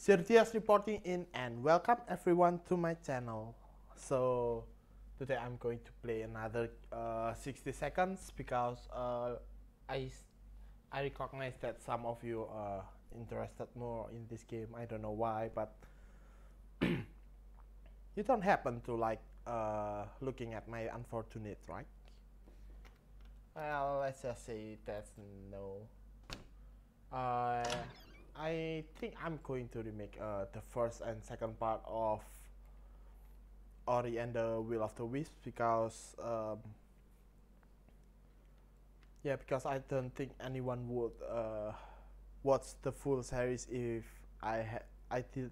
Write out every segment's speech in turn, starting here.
Zyrdia reporting in and welcome everyone to my channel. So today I'm going to play another uh, 60 seconds because uh, I I recognize that some of you are interested more in this game. I don't know why, but you don't happen to like uh, looking at my unfortunate, right? Well, let's just say that's no. Uh, I think I'm going to remake uh, the first and second part of Ori and the Will of the Wisps because um, yeah because I don't think anyone would uh, watch the full series if I ha I did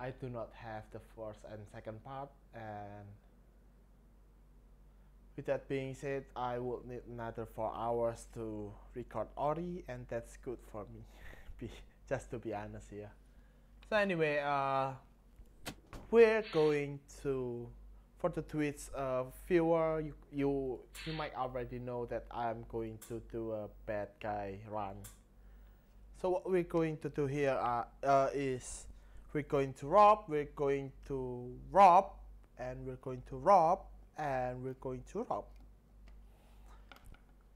I do not have the first and second part. And with that being said I would need another 4 hours to record Ori and that's good for me just to be honest here. So anyway uh, we're going to for the tweets uh, viewer you, you you might already know that I'm going to do a bad guy run. So what we're going to do here uh, uh, is we're going to rob we're going to rob and we're going to rob and we're going to rob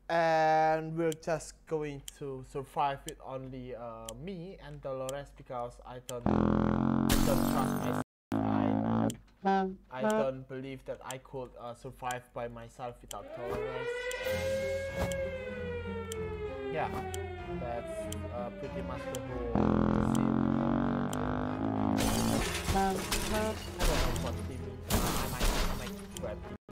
and we're just going to survive with only uh, me and Dolores because I don't, I don't trust myself. I, I don't believe that I could uh, survive by myself without Dolores. And yeah, that's uh, pretty much the whole scene. I don't I might, I might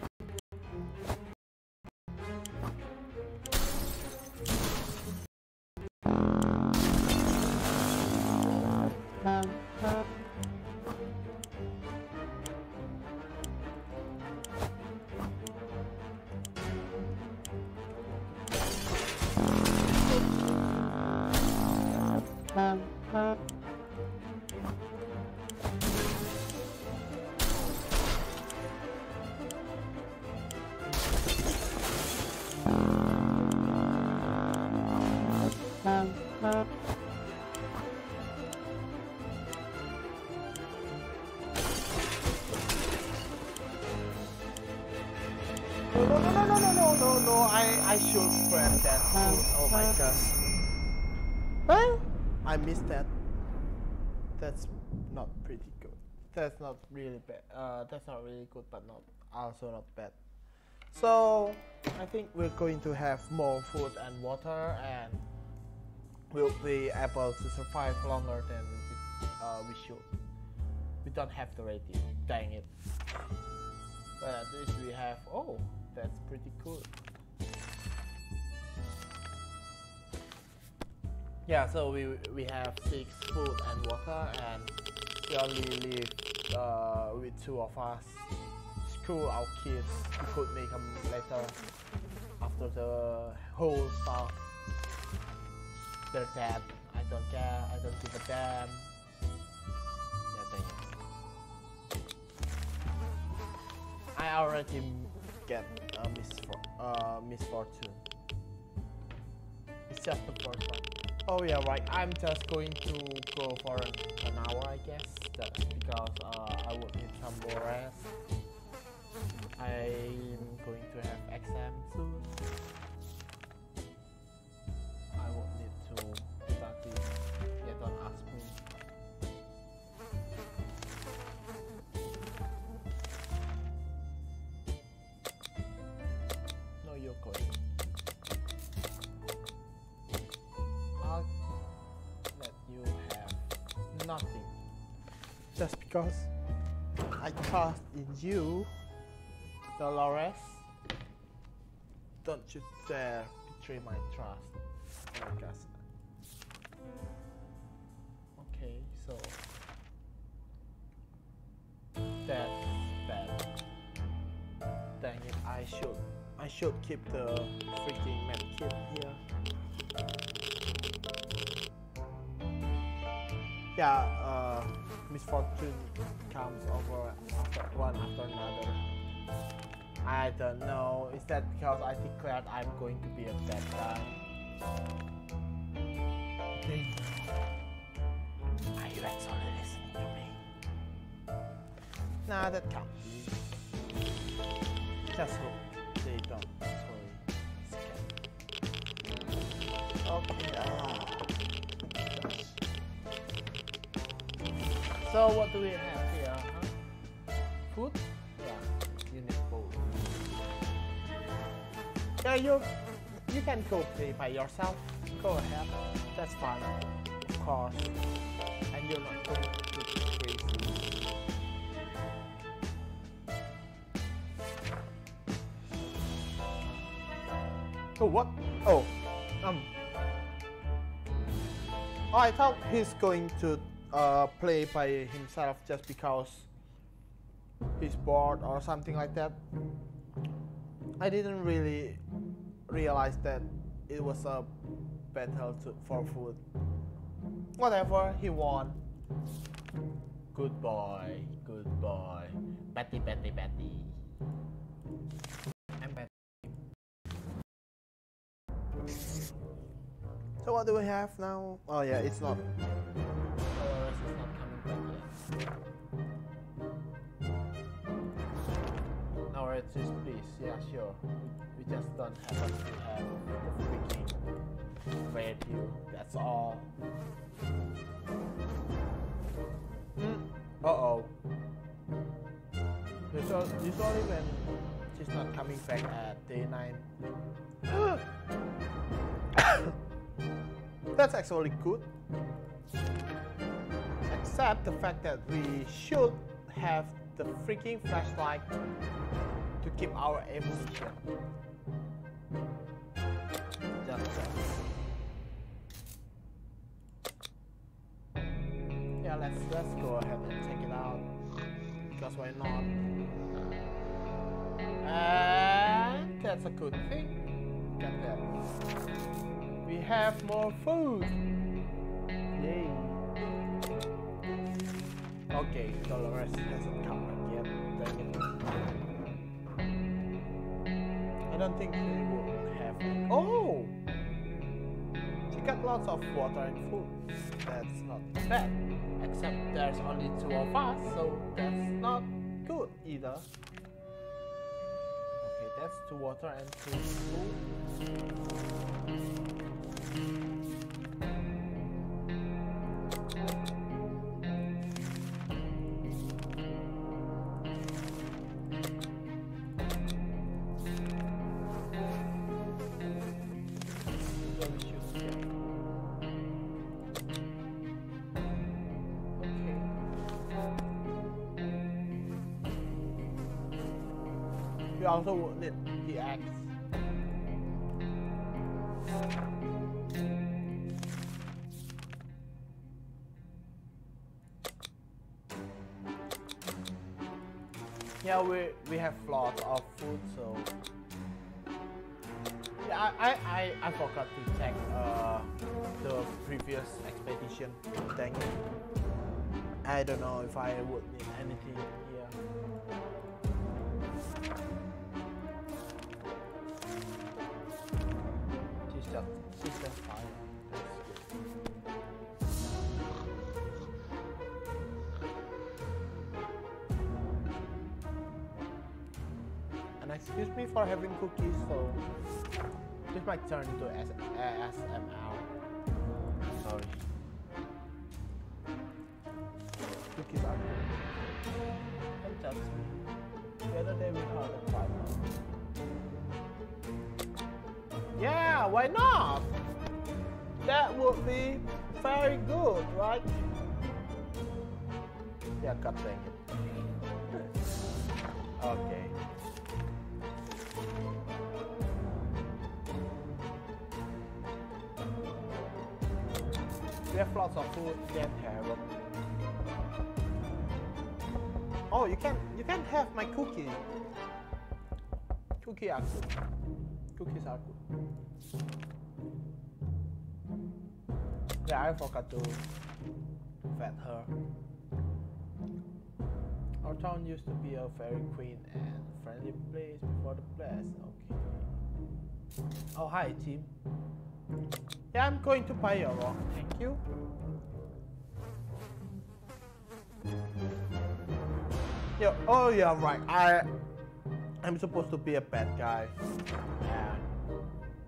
Oh my gosh. Well, I missed that. That's not pretty good. That's not really bad. Uh, that's not really good, but not also not bad. So, I think we're going to have more food and water and we'll be able to survive longer than we, uh, we should. We don't have the radio. Dang it. But at least we have. Oh, that's pretty cool. Yeah, so we we have six food and water, and we only live uh, with two of us. Screw our kids. We could make them later after the whole stuff. They're dead. I don't care. I don't give a damn. It. I already get a misfor uh, misfortune. It's just the first one. Oh yeah, right. I'm just going to go for an, an hour, I guess. That's because uh, I would need some more rest. I'm going to have exam soon. Because I trust in you, Dolores. Don't you dare betray my trust. Oh. Okay, so that's bad. Dang it, I should I should keep the freaking med kit here. Yeah, misfortune comes over after one after another. I don't know. Is that because I declared I'm going to be a bad guy? Are you actually listening to me? Nah, that not. Just hope they don't totally Okay. Uh, so what do we have here? Huh? Food? Yeah, you need food. Yeah, you you can go play by yourself. Go ahead. That's fine. Of course. And you're not going to be crazy. Oh, what? Oh, um. Oh, I thought he's going to uh, play by himself just because he's bored or something like that. I didn't really realize that it was a battle to, for food. Whatever, he won. Good boy, good boy. Betty, Betty, Betty. I'm Betty. So what do we have now? Oh yeah, it's not. Yet. Just please, yeah, sure. We just don't happen to have the freaking. That's all. Mm. Uh oh. Usually, usually when she's not coming back at day 9. That's actually good. Except the fact that we should have the freaking flashlight to keep our ammunition. Just that. Yeah, let's let's go ahead and take it out. Because why not? And that's a good thing. Get that. We have more food. Okay, Dolores hasn't come back yet. I don't think we will have it. Oh! She got lots of water and food. That's not bad. Except there's only two of us, so that's not good either. Okay, that's two water and two food. Also the axe. Yeah, we we have lots of food, so yeah, I I I, forgot to check uh the previous expedition. Dang it! I don't know if I would need anything excuse me for having cookies, so this might turn into S- ASMR. Sorry. Cookies are good. Don't me. The other day we had a fight. Yeah, why not? That would be very good, right? Yeah, dang it. Okay. Lots of food, have it. Oh, you can you can have my cookie. Cookie are good. Cookies are good. Yeah, I forgot to vet her. Our town used to be a very clean and friendly place before the blast. Okay. Oh, hi, team. Yeah, I'm going to buy your rock. Thank you. Yeah, oh yeah, right. I I'm supposed to be a bad guy.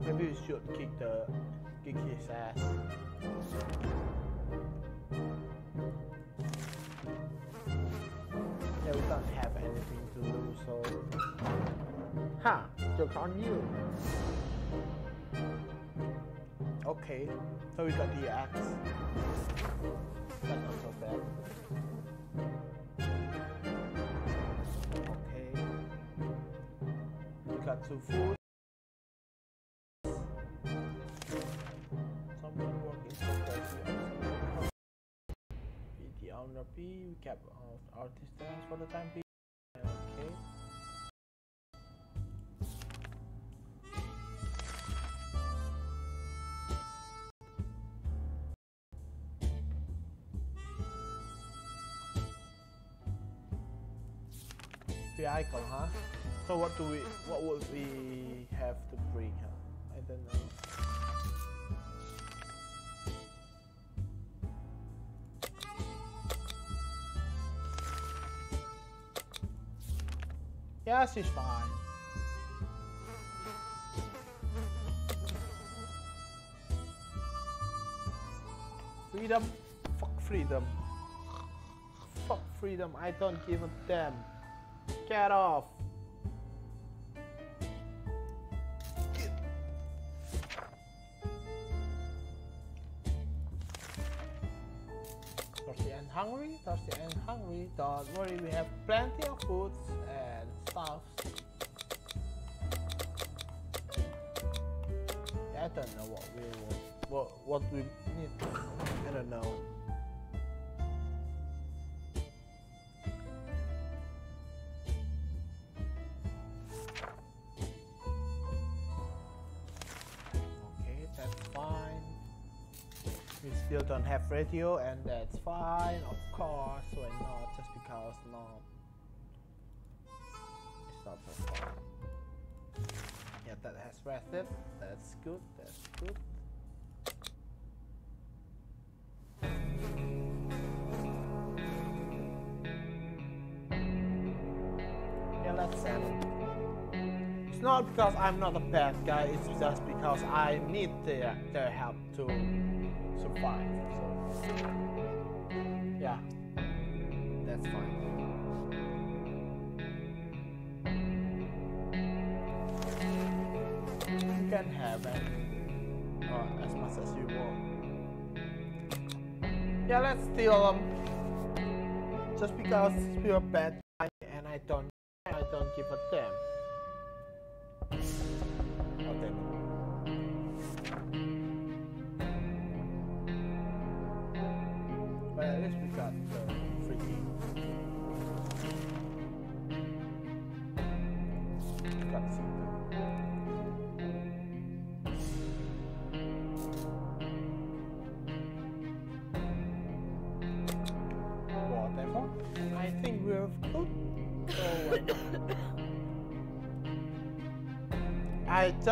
And maybe we should kick the kick his ass. Yeah, we don't have anything to lose, so Ha! Joke's on you. Okay. So we got the axe. That's not so bad. Okay. We got two food. Someone working progress. Be the owner B. We kept uh, our distance for the time being. Icon, huh? So what do we, what would we have to bring, huh? I don't know. Yeah, she's fine. Freedom? Fuck freedom. Fuck freedom, I don't give a damn. Get off. Thirsty and hungry, thirsty and hungry. Don't worry, we have plenty of foods and stuff. I don't know what we will, what what we need. I don't know. Have radio, and that's fine. Of course, why not? Just because not. It's not so far. Yeah, that has rested. That's good. That's good. Yeah, let's settle. It's not because I'm not a bad guy, it's just because I need their, their help to survive. So, yeah, that's fine. You can have it uh, as much as you want. Yeah, let's steal them. Just because you're bad and I don't, I don't give a damn.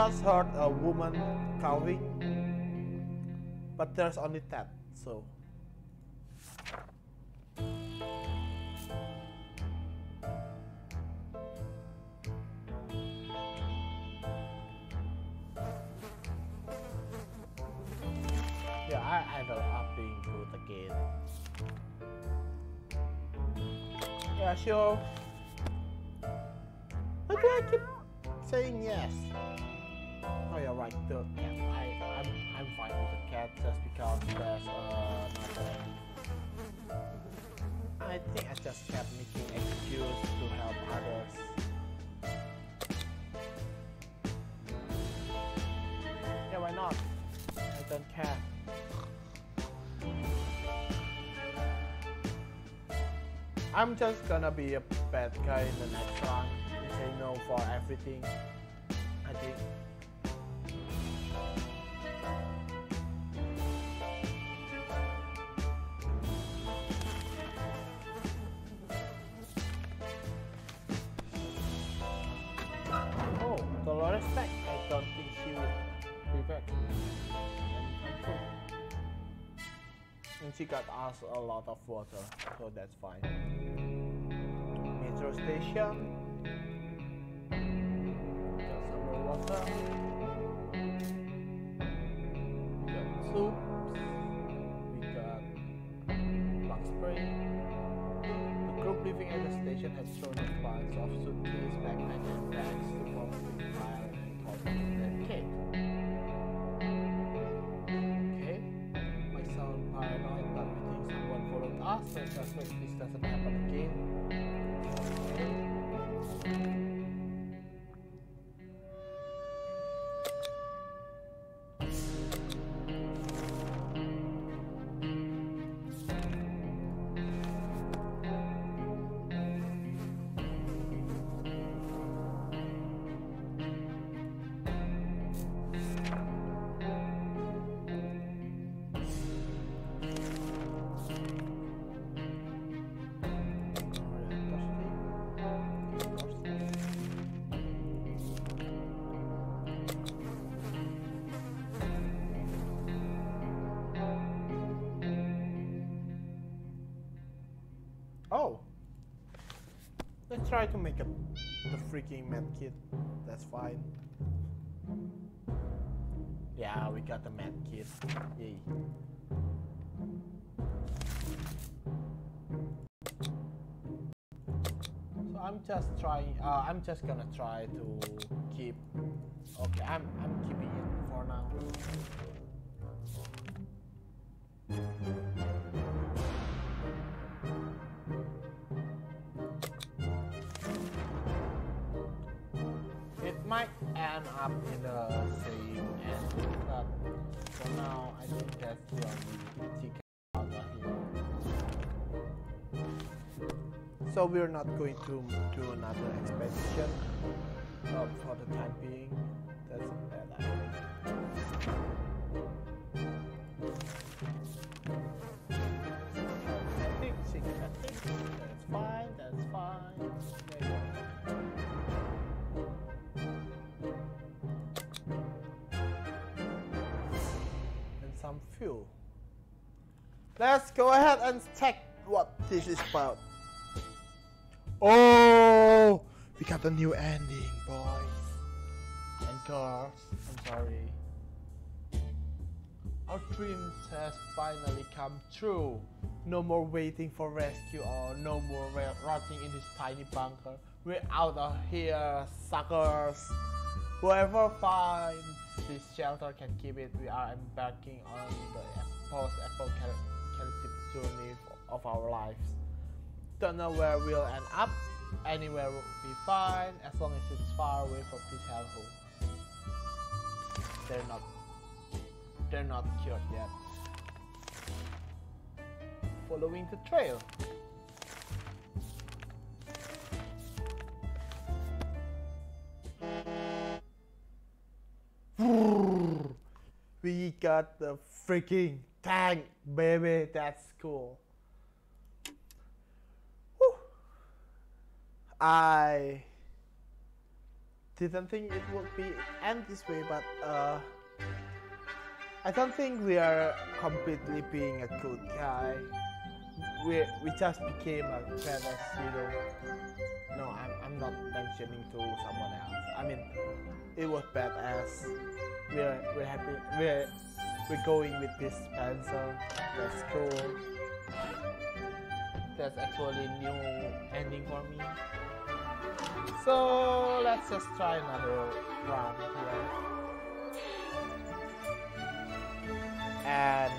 Just heard a woman calling, but there's only that, so. I'm just gonna be a bad guy in the next one and say no for everything. I think. Got us a lot of water, so that's fine. Metro station. Got some more water. This doesn't happen again. Try to make a the freaking med kit. That's fine. Yeah, we got the med kit. Yay. So I'm just trying. Uh, I'm just gonna try to keep. Okay, I'm I'm keeping it for now. So we're not going to do another expedition uh, for the time being. That's a bad idea. Six, I think that's fine. That's fine. And some fuel. Let's go ahead and check what this is about. Oh, we got a new ending, boys and girls. I'm sorry. Our dreams has finally come true. No more waiting for rescue or no more rotting in this tiny bunker. We're out of here, suckers. Whoever finds this shelter can keep it. We are embarking on the post-apocalyptic journey of our lives. Don't know where we'll end up. Anywhere will be fine as long as it's far away from these hellholes. They're not. They're not cured yet. Following the trail. We got the freaking tank, baby. That's cool. I didn't think it would be end this way, but uh, I don't think we are completely being a good guy. We we just became a badass hero. No, I'm I'm not mentioning to someone else. I mean, it was badass. We're we're happy. We're we're going with this Spencer. That's cool. That's actually new ending for me. So let's just try another run here. And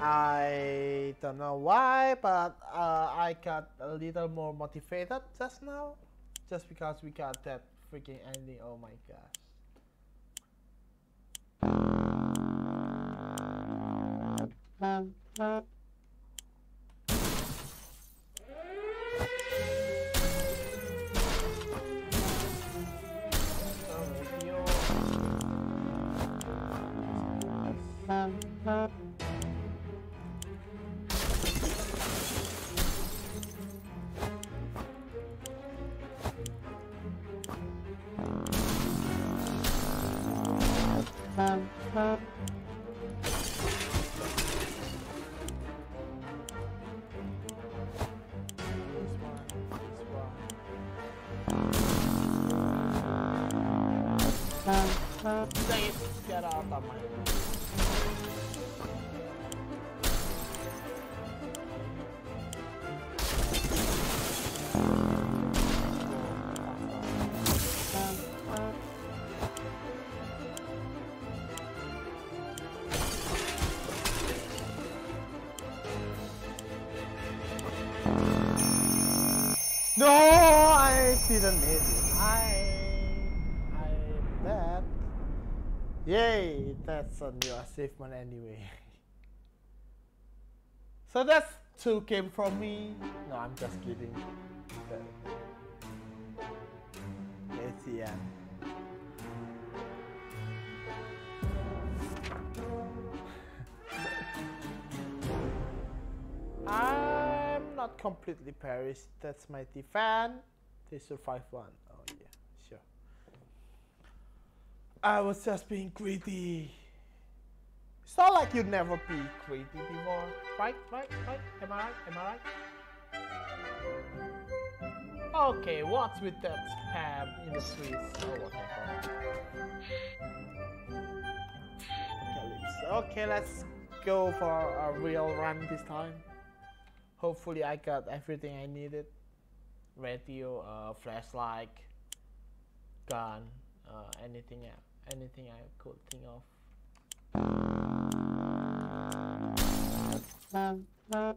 I don't know why, but uh, I got a little more motivated just now. Just because we got that freaking ending. Oh my gosh. Thank you. No, I didn't need it. I, I that. Yay, that's a new achievement anyway. So that's two came from me. No, I'm just kidding. Completely perished. That's my defense. They survived one. Oh yeah, sure. I was just being greedy. It's not like you'd never be greedy before. Right, right, right. Am I right? Am I right? Okay, what's with that spam in the streets? Oh, whatever. Okay, let's go for a real run this time. Hopefully I got everything I needed. Radio, uh, flashlight, gun, uh, anything anything I could think of. There's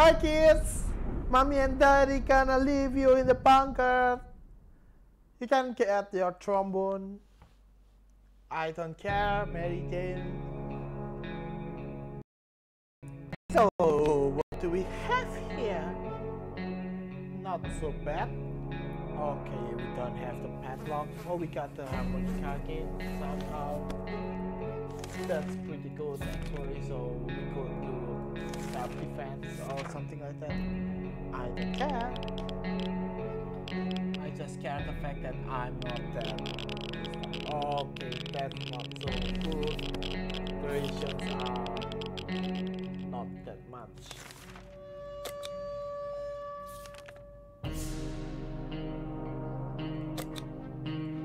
Bye, kids. Mommy and daddy gonna leave you in the bunker. You can get your trombone. I don't care, Mary Jane. So, what do we have here? Not so bad. Okay, we don't have the padlock. Oh, we got the harmonica again somehow. That's pretty good actually, so we could do self-defense or something like that. I don't care. I just care the fact that I'm not dead. Okay, that's not so good. Durations are not that much.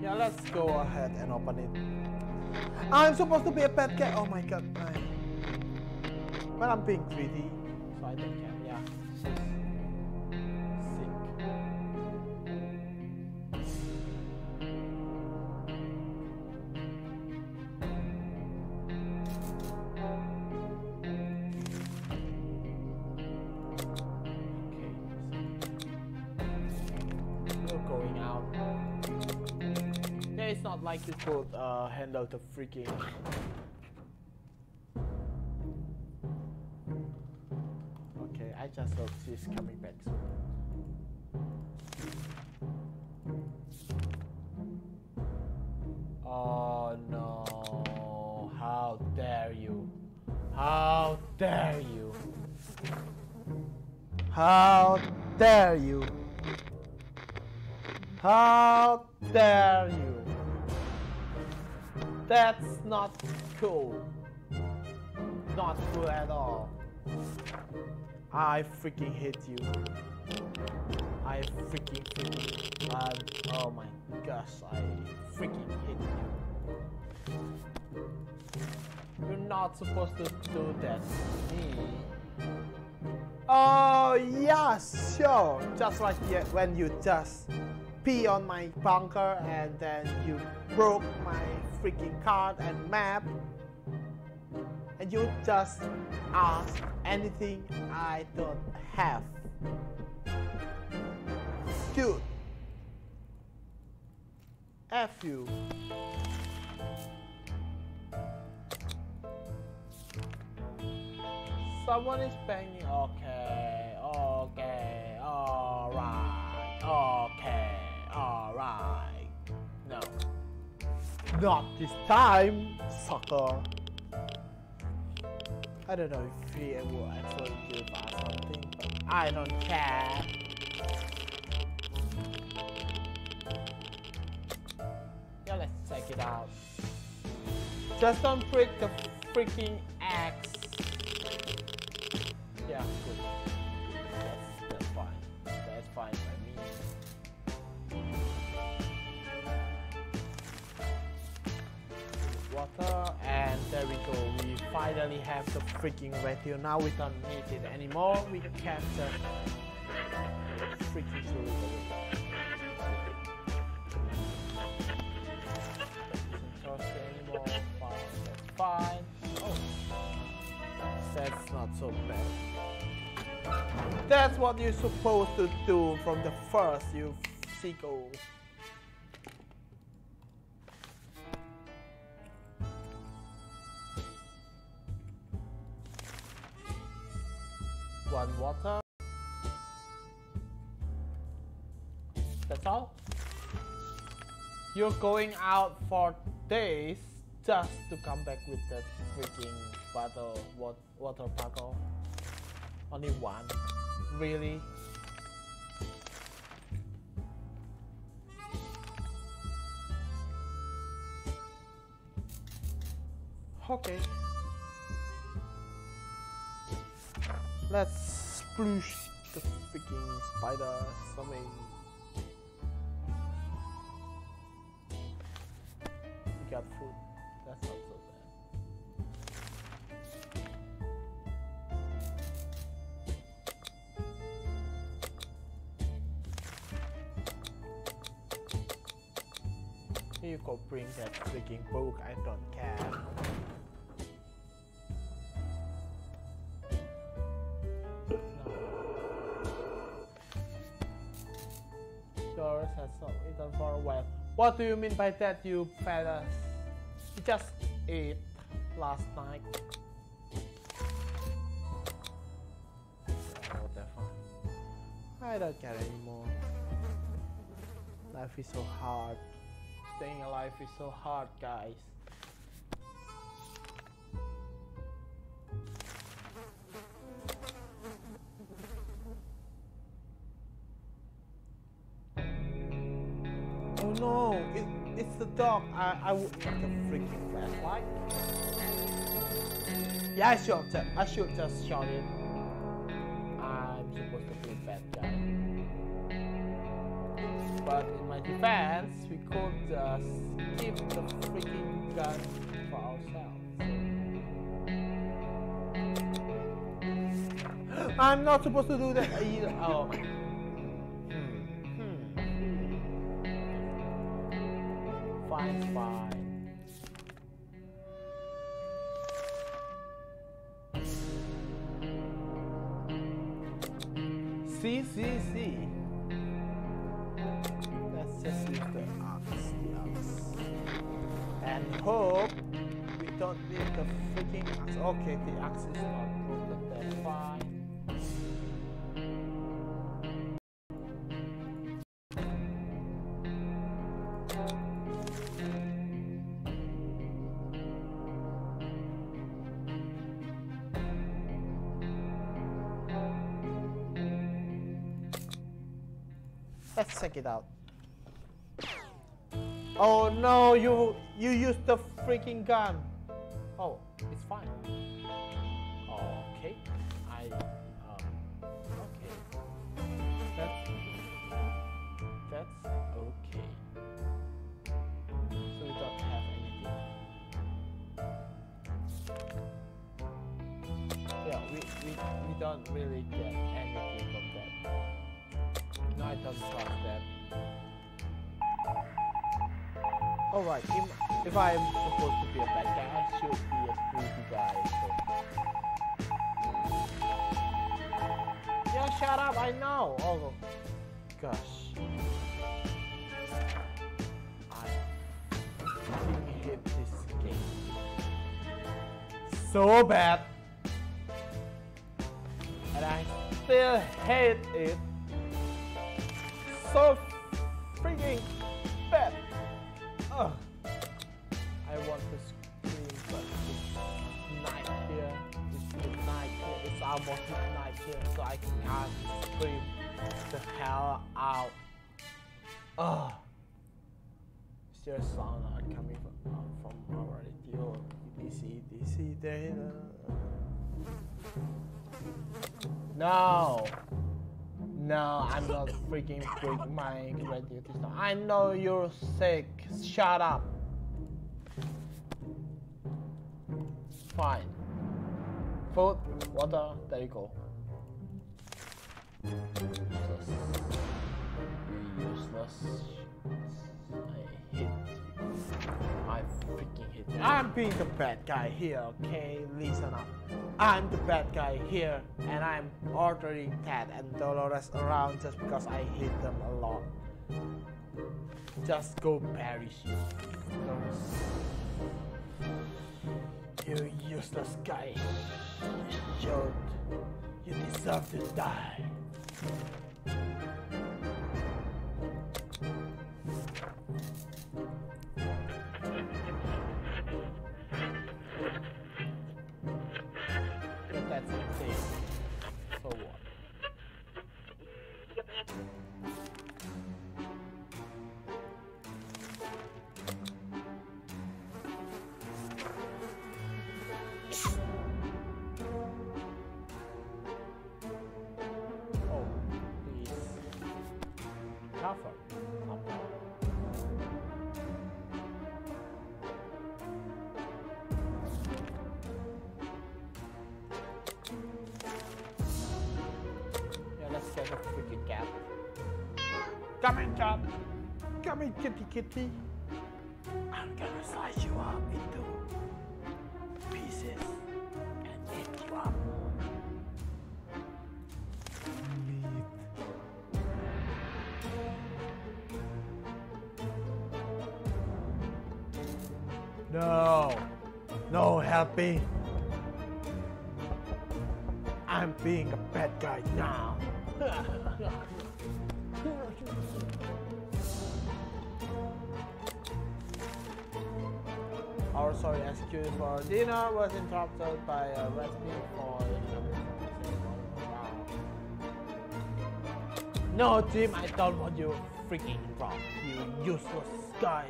Yeah, let's go ahead and open it. I'm supposed to be a pet cat. Oh my god. But I'm being greedy, so I don't care. Yeah. Yeah, it's not like you could uh, handle the freaking. Just hope she's coming back soon. Oh no! How dare you! How dare you! How dare you! How dare you! That's not cool. Not cool at all. I freaking hate you. I freaking freaking um, oh my gosh, I freaking hate you. You're not supposed to do that to me. Oh, yeah, sure. Just like when you just pee on my bunker and then you broke my freaking card and map. And you just ask anything I don't have. Dude. F you. Someone is banging. Okay, okay, alright, okay, alright. No. Not this time, sucker. I don't know if he will actually give us something, but I don't care. Yeah, let's check it out. Just don't break the freaking there we go. We finally have the freaking radio. Now we don't need it anymore. We just freaking cost anymore. Fine, that's fine. Oh, that's not so bad. That's what you're supposed to do from the first, you sicko. One water. That's all. You're going out for days just to come back with that freaking bottle, wat- water bottle. Only one. Really? Okay. Let's sploosh the freaking spider something. we got food. That's not so bad. Here you go bring that freaking book, I don't has eaten for a while. What do you mean by that, you fellas? You just ate last night. I don't care anymore. Life is so hard. Staying alive is so hard, guys. Dog. I, I would get the freaking flashlight. Yeah, I should, ju- I should just shot it. I'm supposed to be a bad guy. But in my defense, we could just keep the freaking gun for ourselves. I'm not supposed to do that either. Oh. Hmm. Fine, mm. fine. See, see, see. Let's just use the axe, the. And hope we don't need the freaking axe. Okay, the axe is not broken, that's fine. check it out. Oh no, you you used the freaking gun. Oh, it's fine. Okay, I um, okay. That's that's okay. So we don't have anything. Yeah, we we we don't really get anything from that. No, I don't trust that. Alright, if, if I'm supposed to be a bad guy, I should be a creepy guy. So. Yeah, shut up, I know! Oh, gosh. I hate this game. So bad! And I still hate it. So freaking bad! Ugh. I want to scream, but it's night here. It's midnight here. It's almost midnight here, so I can't scream the hell out. Ugh. Is there a sound coming from, uh, from our radio? DC, DC, there. No. No, I'm not freaking break my radio system. I know you're sick. Shut up. Fine. Food, water, there you go. Useless. Useless. I hate. I freaking hate you. I'm being the bad guy here, okay? Listen up. I'm the bad guy here, and I'm ordering Ted and Dolores around just because I hate them a lot. Just go perish, you. You useless guy. You. You deserve to die. Come in, cat. Come in, kitty, kitty. I'm gonna slice you up into pieces and eat you up. No. No, happy. I'm being a bad guy now. Our sorry excuse for dinner was interrupted by uh, a recipe for No, Jim, I don't want you freaking wrong. You useless guy.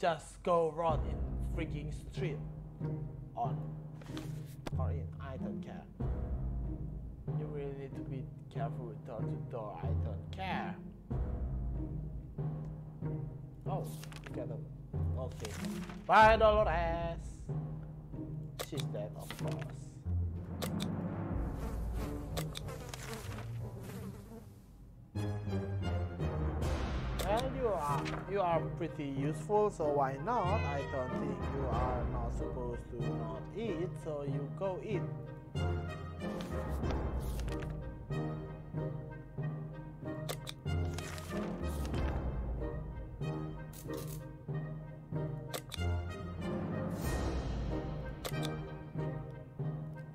Just go run in freaking street. On. Or in, I don't care. You really need to be careful with door to door. I don't care. Oh, get them. Okay. Bye, Dolores. She's dead, of course. Well, you are you are pretty useful, so why not? I don't think you are not supposed to not eat, so you go eat.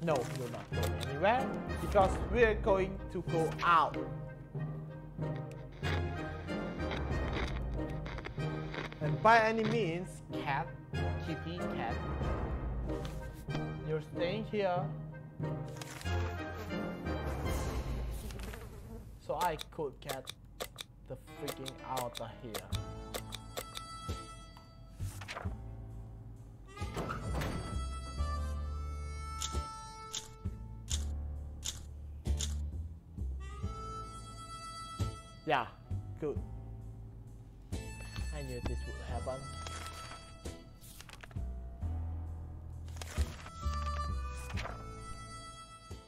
No, you're not going anywhere because we're going to go out. And by any means, cat, kitty, cat, you're staying here. So I could get the freaking out of here. Yeah, good. I knew this would happen.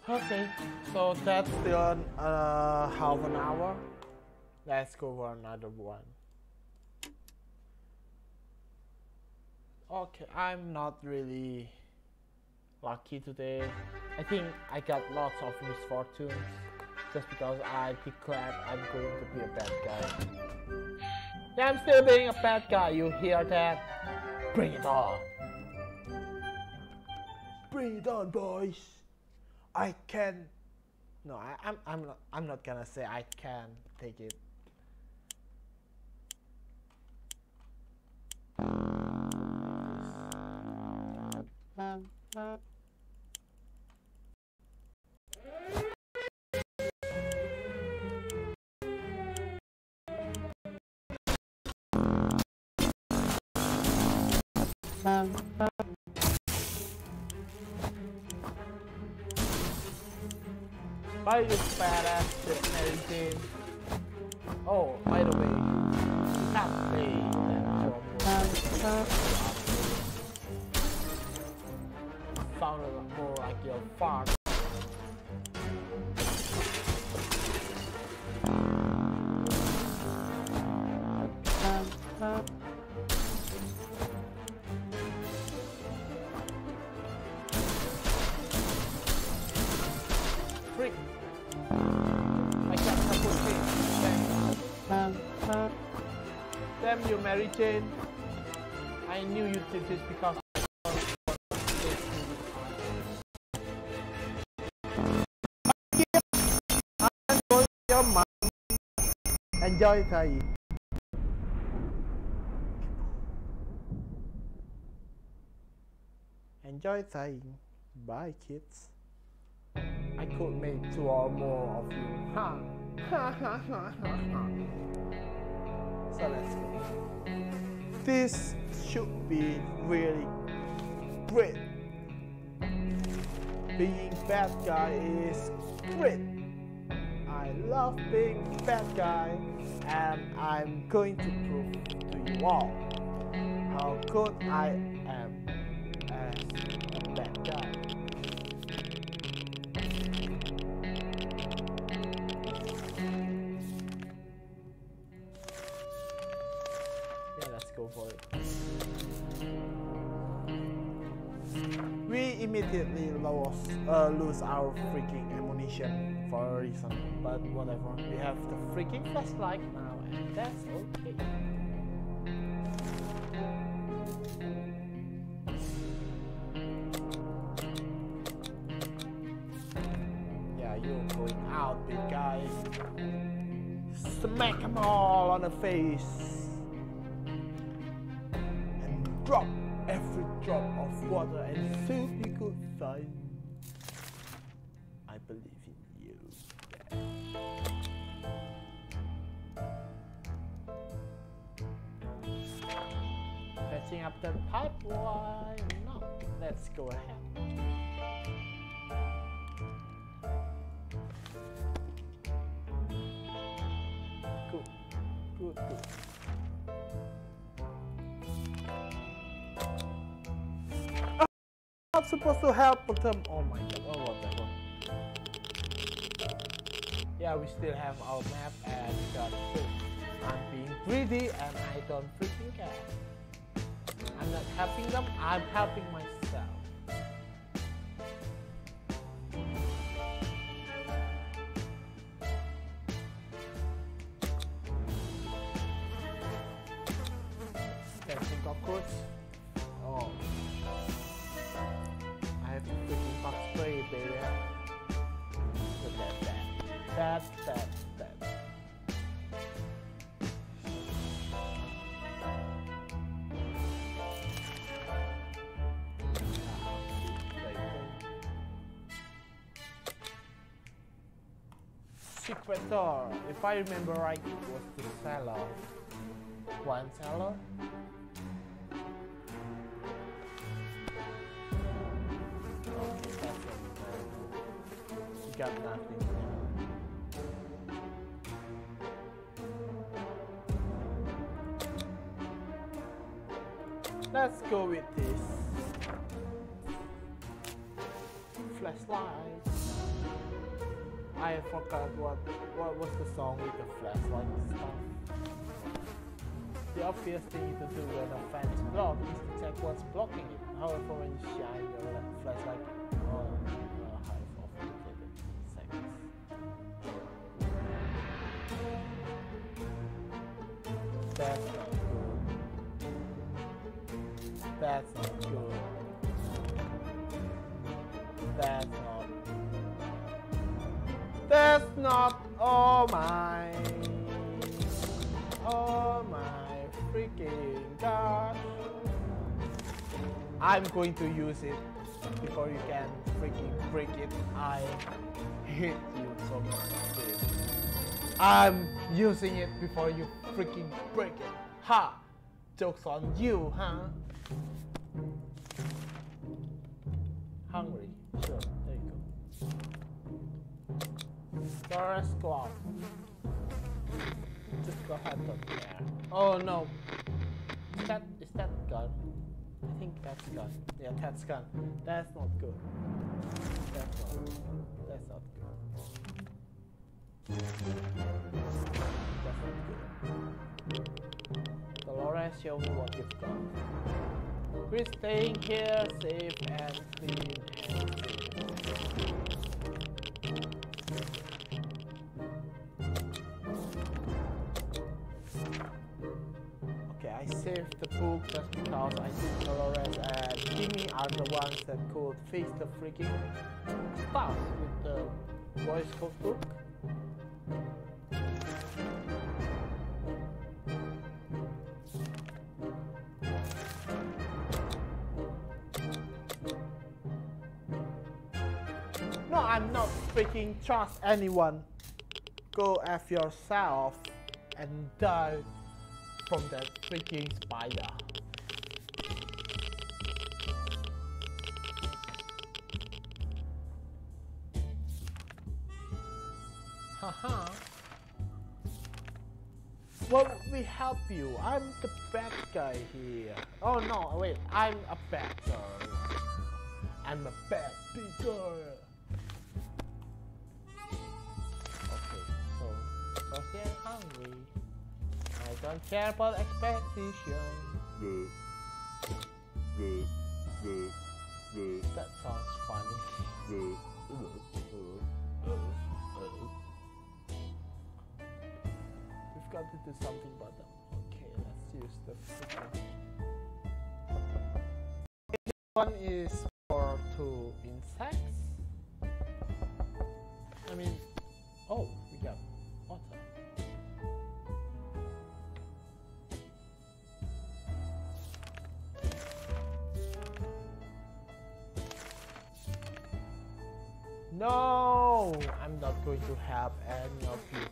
Okay, so that's still uh, half an hour. Let's go for another one. Okay, I'm not really lucky today. I think I got lots of misfortunes just because I declared I'm going to be a bad guy. Yeah, I'm still being a bad guy, you hear that? Bring it on! Bring it on, boys! I can. No, I, I'm. I'm not. I'm not gonna say I can take it. By this badass shit, Mary Jane. Oh, by the way, can't play that drum Sounded more like your fart. Mary Jane. I knew you did this because I'm going your. Enjoy Thai. Enjoy Thai. Bye, kids. I could make two or more of you. Ha! Ha ha ha ha ha. So let's go. This should be really great. Being bad guy is great. I love being bad guy and I'm going to prove to you all how good I for it. We immediately lose, uh, lose our freaking ammunition for a reason, but whatever. We have the freaking flashlight now, and that's okay. Yeah, you're going out, big guy. Smack them all on the face not supposed to help them. Oh my god, oh whatever. Yeah, we still have our map and got food. I'm being greedy and I don't freaking care. I'm not helping them, I'm helping myself. That. That, that. Secret door. If I remember right, it was the cellar. One cellar. Got nothing with this flashlight. I forgot what what was the song with the flashlight stuff. The obvious thing to do when a fan is blocked is to check what's blocking it. However, when you shine your flashlight going to use it before you can freaking break it. I hate you so much, dude. I'm using it before you freaking break it. Ha! Joke's on you, huh? Hungry. Sure, there you go. Doris Glove. Just go ahead, don't care. Oh no. Is that is that gun? I think that's gun. Yeah, that's gun. That's not good. That's not that's not good. That's not good. Dolores, show me what you've got. We're staying here safe and clean and safe. I saved the book just because I think Dolores and Jimmy are the ones that could face the freaking stuff with the Boy Scout book. No, I'm not freaking trust anyone. Go F yourself and die from that freaking spider. Haha. Well, we help you. I'm the bad guy here. Oh no, wait, I'm a bad girl. I'm a bad big girl. Okay, so saucy and hungry. I don't care about expectation. Good. Good. Good. Good. That sounds funny. We've got to do something about them. Okay, let's use the. This one is for two insects. I mean, oh, to help any of you.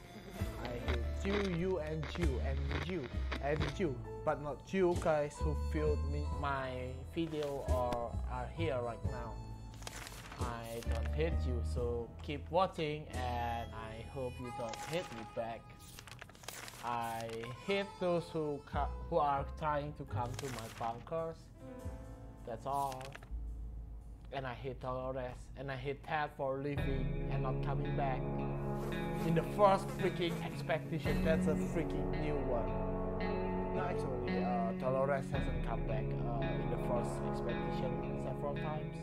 I hate you, you, and you, and you, and you, but not you guys who viewed me my video or are here right now. I don't hate you, so keep watching, and I hope you don't hate me back. I hate those who who are trying to come to my bunkers. That's all. And I hate Dolores, and I hate Ted for leaving and not coming back. In the first freaking expedition, that's a freaking new one. No, actually, uh, Dolores hasn't come back uh, in the first expedition several times.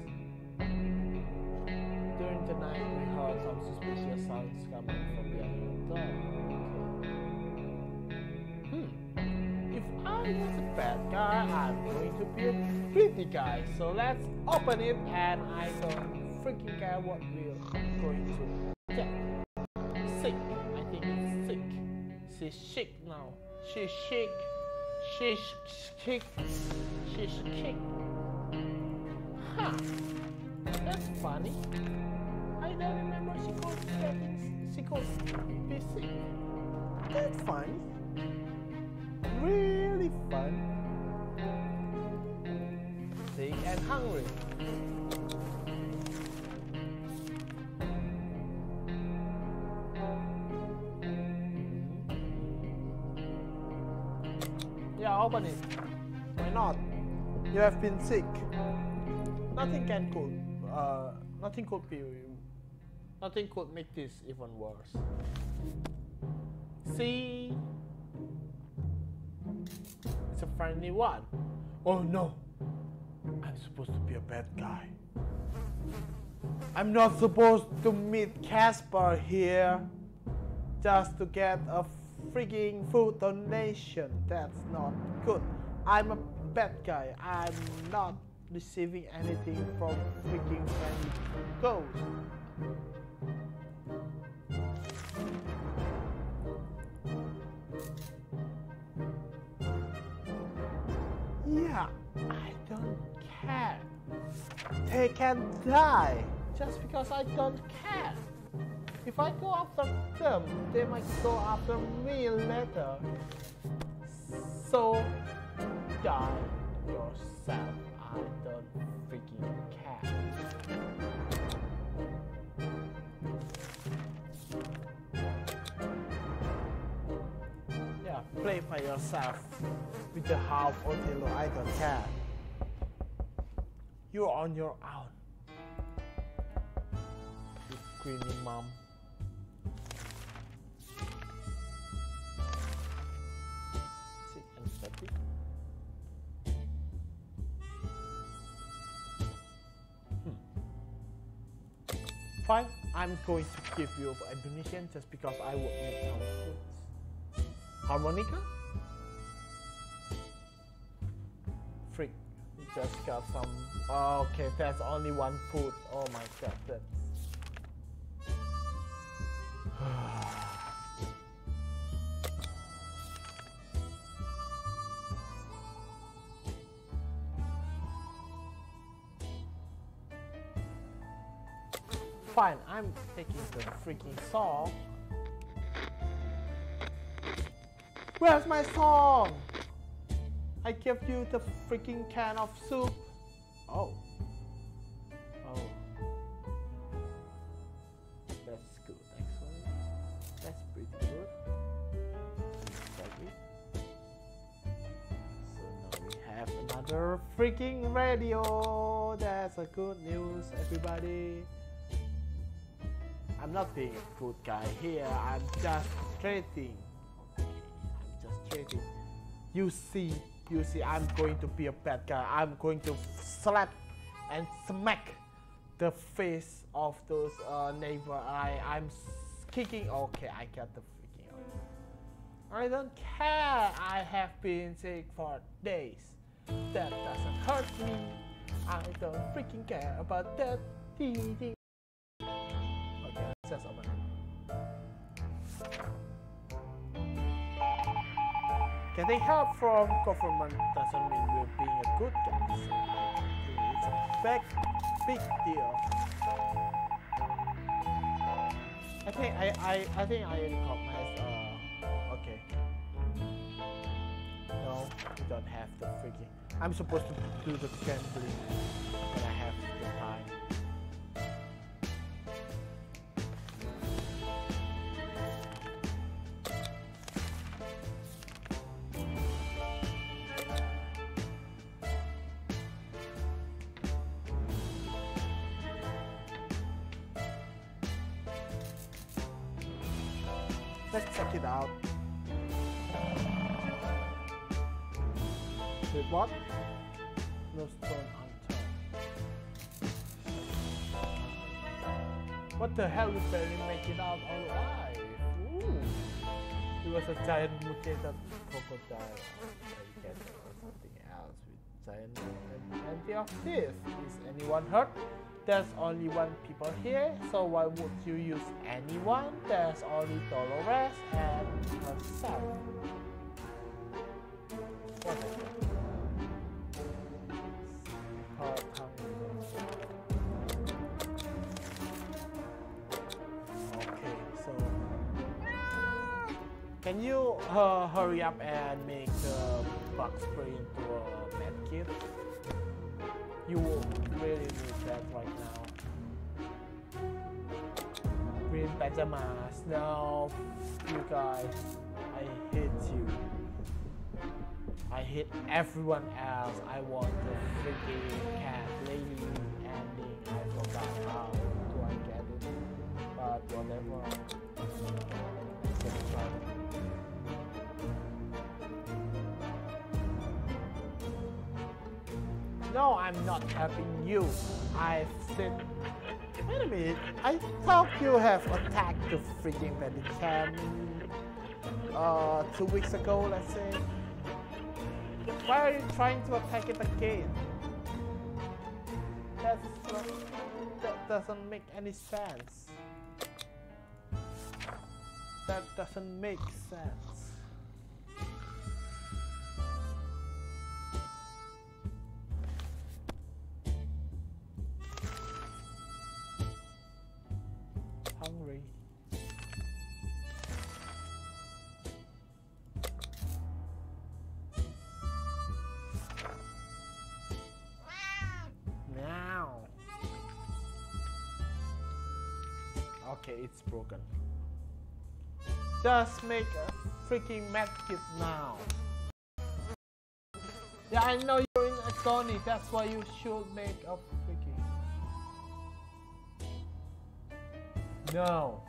During the night, we heard some suspicious sounds coming from the other door. I was a bad guy, I'm going to be a pretty guy. So let's open it, and I don't freaking care what we're going to check. Sick. I think it's sick. She's sick now. She's sick. She's sick. She's sick. Huh. That's funny. I don't remember she getting she could be sick. That's funny. Really fun. Sick and hungry. Yeah, open it. Why not? You have been sick. Nothing can could. Uh, nothing could be Nothing could make this even worse. See? It's a friendly one. Oh no! I'm supposed to be a bad guy. I'm not supposed to meet Casper here just to get a freaking food donation. That's not good. I'm a bad guy. I'm not receiving anything from freaking friendly ghost. Yeah, I don't care. They can die just because I don't care. If I go after them, they might go after me later. So, die yourself. I don't freaking care. Yeah, play by yourself with the half Othello. I don't care. You're on your own. You screaming mom. Sit and. Hmm. Fine, I'm going to give you ammunition just because I will make some fruits. Harmonica? Just got some. Oh, okay, that's only one food. Oh my god, that's. Fine, I'm taking the freaking song. Where's my song? I gave you the freaking can of soup. Oh. Oh. That's good, actually. That's pretty good. So now we have another freaking radio. That's a good news, everybody. I'm not being a good guy here. I'm just trading. Okay, I'm just trading. You see, you see, I'm going to be a bad guy. I'm going to slap and smack the face of those uh, neighbor. I, I'm kicking. Okay, I got the freaking. I don't care. I have been sick for days. That doesn't hurt me. I don't freaking care about that. Okay, let's just it. Getting help from government doesn't mean we're being a good guy. It's a big, big deal. I think I, I, I think I recognize. Uh, okay. No, we don't have the freaking. I'm supposed to do the gambling when I have the time. Hell make it out alive? Ooh. It was a giant mutated crocodile. or something else with giant and plenty of teeth. Is anyone hurt? There's only one people here, so why would you use anyone? There's only Dolores and herself. Can you uh, hurry up and make the bug spray into a med kit? You really need that right now. Green pajamas. No, you guys, I hate you. I hate everyone else. I want the freaking cat lady ending. I forgot how do I get it. but whatever. No, I'm not helping you. I said. Wait a minute. I thought you have attacked the freaking bandit camp uh, two weeks ago, let's say. Why are you trying to attack it again? That's not, that doesn't make any sense. That doesn't make sense. Just make a freaking medkit now. Yeah, I know you're in agony. That's why you should make a freaking. No.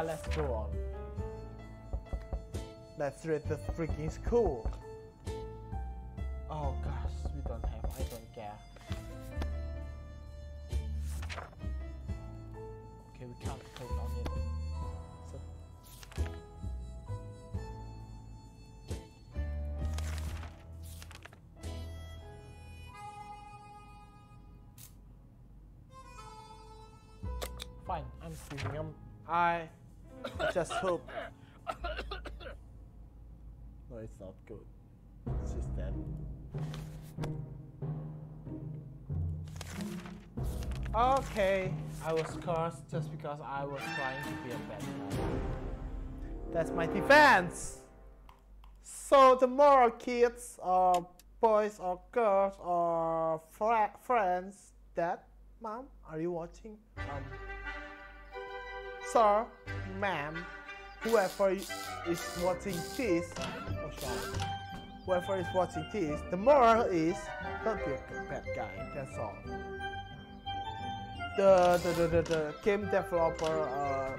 Yeah, let's go on. Let's read the freaking school. Oh gosh, we don't have, I don't care. Okay, we can't click on it. So Fine, I'm giving him. I just hope. No, it's not good. She's dead. Okay, I was cursed just because I was trying to be a bad guy. That's my defense. So the moral kids, or boys, or girls, or fri friends, dad, mom, are you watching? Um, sir, ma'am, whoever is watching this, oh sorry, whoever is watching this, the moral is don't be a bad guy. That's all. The the the, the, the game developer uh,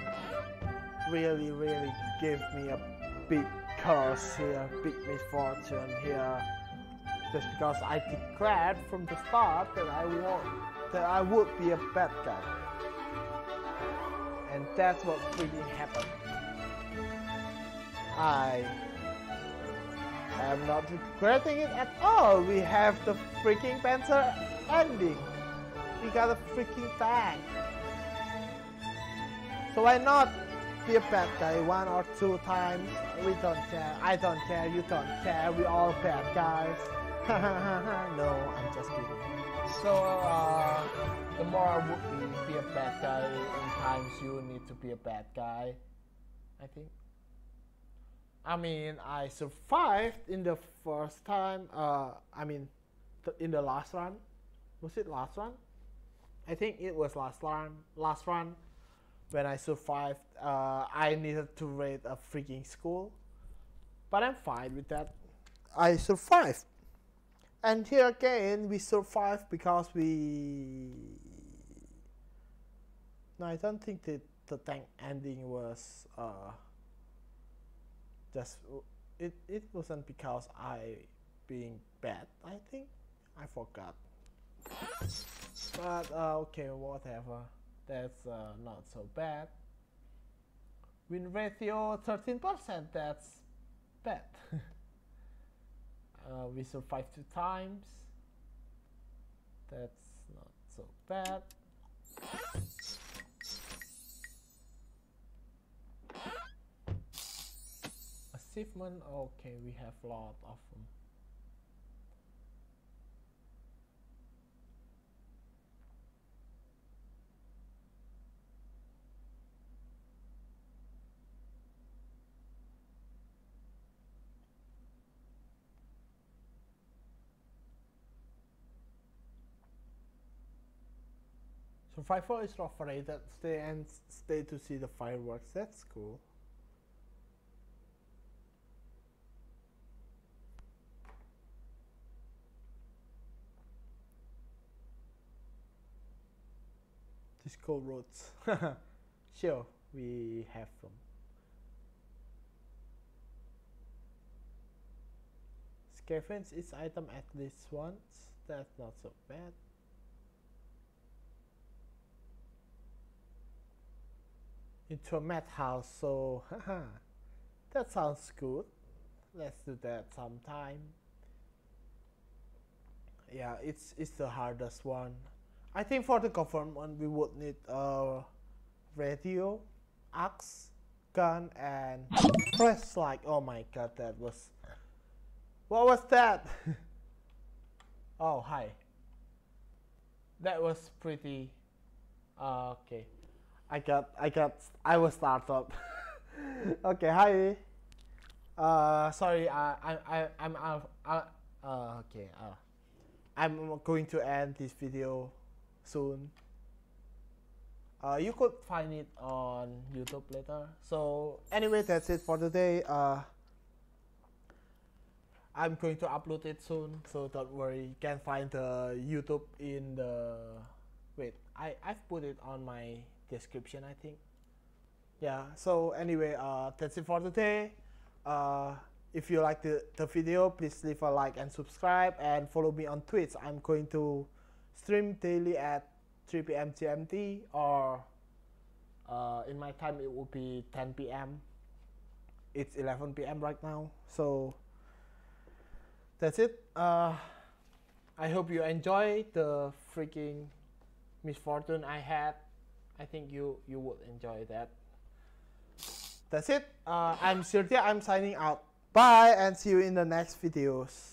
really really gave me a big curse here, big misfortune here. Just because I declared from the start that I want that I would be a bad guy. And that's what freaking happened. I am not regretting it at all. We have the freaking Panther ending. We got a freaking tag. So why not be a bad guy one or two times? We don't care. I don't care. You don't care. We all bad guys. no, I'm just kidding. So, uh, the moral would be be a bad guy in times you need to be a bad guy. I think. I mean, I survived in the first time. Uh, I mean, th- in the last run. Was it last run? I think it was last run. Last run, when I survived, uh, I needed to raid a freaking school, but I'm fine with that. I survived, and here again we survived because we. No, I don't think that the tank ending was. Uh, just it it wasn't because I being bad. I think I forgot. But uh, okay, whatever. That's uh, not so bad. Win ratio 13%. That's bad. uh, we survived two times. That's not so bad. Achievement, okay, we have a lot of them. Survival is overrated. Stay and stay to see the fireworks. That's cool. Disco roads. sure, we have them. Scavenge each item at least once. That's not so bad. Into a madhouse, so haha, that sounds good. Let's do that sometime. Yeah, it's it's the hardest one. I think for the government we would need a radio, axe, gun, and flashlight. Oh my god, that was. What was that? oh hi. That was pretty. Uh, okay, I got I got I was startled. okay, hi. Uh, sorry, uh, I I I'm out. Uh, uh, okay. Uh, I'm going to end this video soon. Uh, you could find it on YouTube later. So anyway, that's it for today. Uh, I'm going to upload it soon, so don't worry. You can find the YouTube in the wait. I I've put it on my description. I think. Yeah. So anyway, uh, that's it for today. Uh, if you like the, the video, please leave a like and subscribe and follow me on Twitch. I'm going to stream daily at 3 p.m. GMT or uh, in my time it will be 10 p.m. It's 11 p.m. right now. So that's it. Uh, I hope you enjoy the freaking misfortune I had. I think you you would enjoy that. That's it. Uh, I'm Zyrdia. I'm signing out. Bye and see you in the next videos.